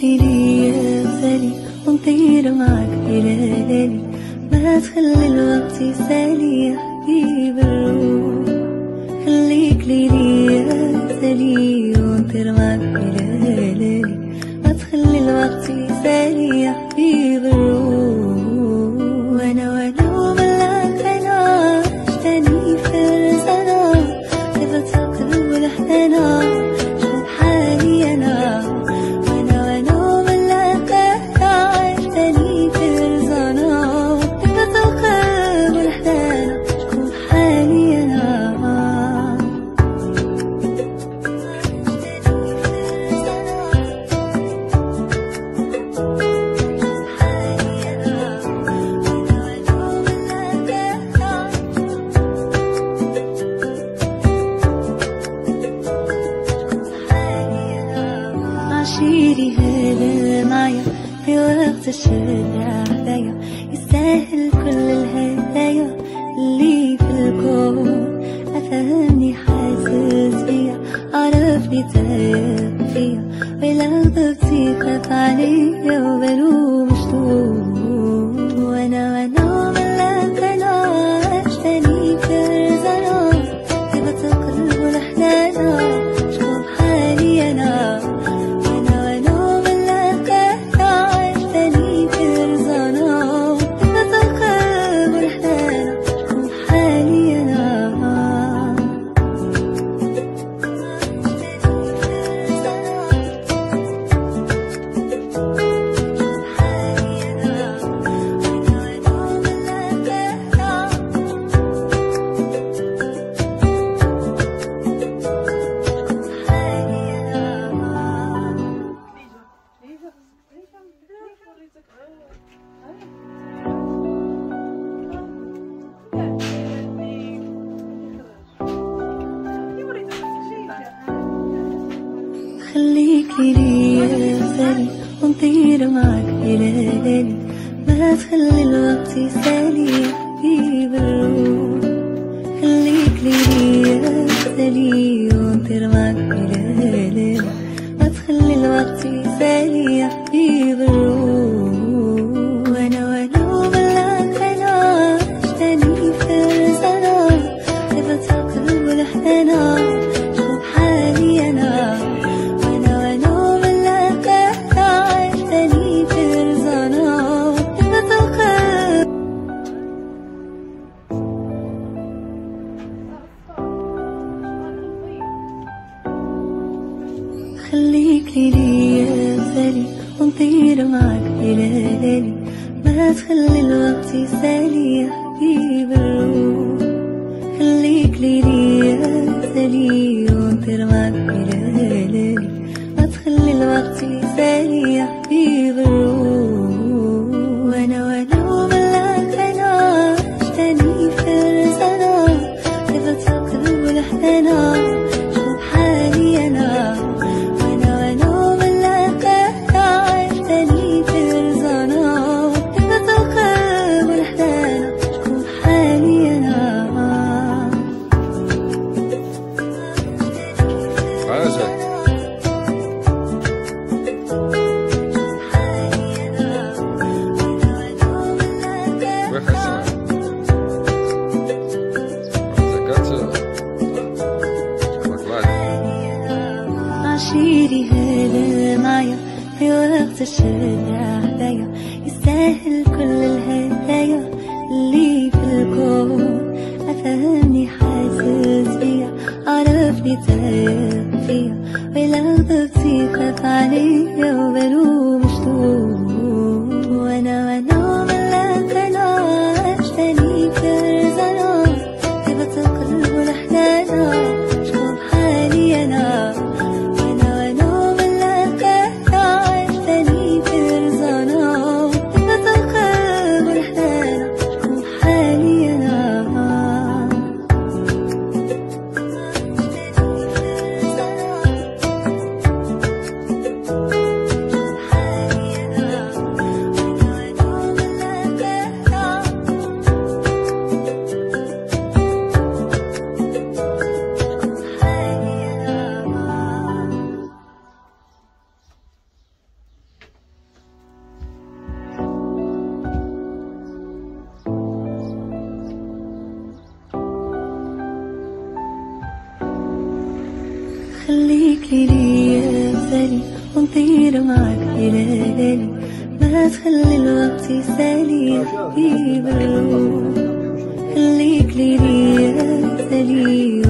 خليك ليا مثالي ونطير معاك إلى ليالي ما تخلي الوقت يسالي يا حبيب الروح. خليك ليا مثالي ونطير معاك إلى ليالي ما تخلي الوقت يسالي الشدة عليا يستاهل كل الهدايا اللي في الكون. أفهمني حاسس بيا عرفني تايه فيا ولو ضبطي خاف عليا وبلوم مشتوم خليك ليا مثالي ونطير معاك إلى ليالي ما تخلي الوقت يسالي يا الروح خليك ليا مثالي ونطير معاك إلى ليالي ما تخلي الوقت يسالي يا حبيب خليك ليا مثالي ونطير معاك إلى ليالي ما تخلي الوقت يسالي يا حبيب الروح خليك ليا وقت الشدة عليا يستاهل كل الهدايا اللي في الكون. أفهمني حاسس بيا عرفني تايه فيا ولو ضبطي خاف عليا وبلوم خليك لي ليا مثالي ونطير معاك ليالي ما تخلي الوقت يسالي حبيب الروح خليك لي ليا مثالي